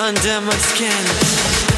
under my skin.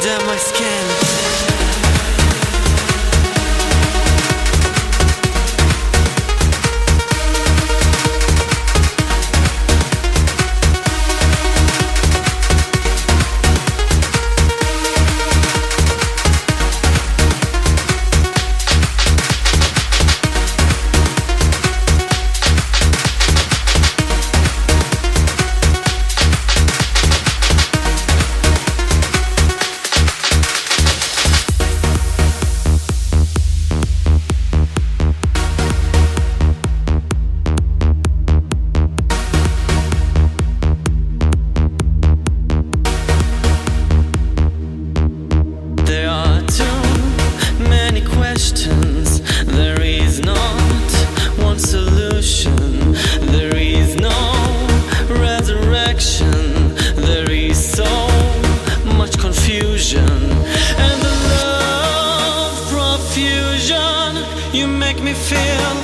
under my skin. me feel,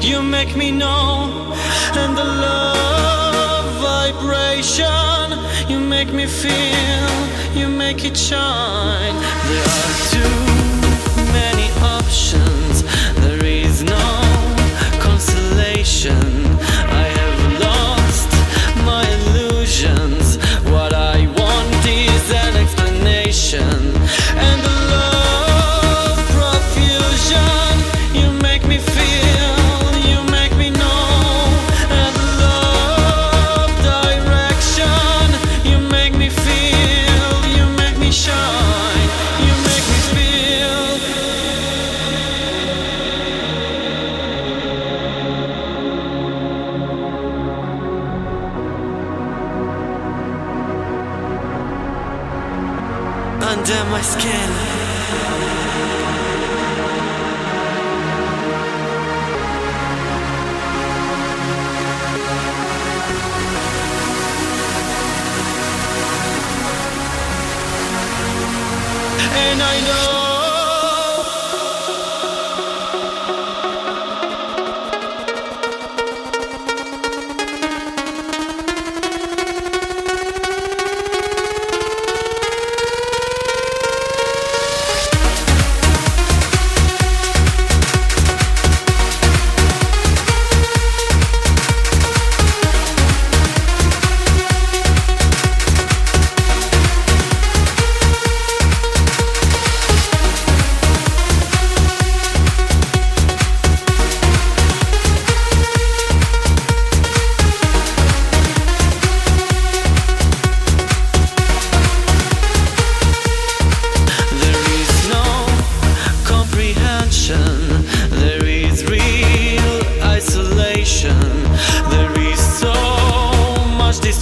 you make me know. And the love vibration, you make me feel, you make it shine. There are two under my skin.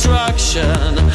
destruction.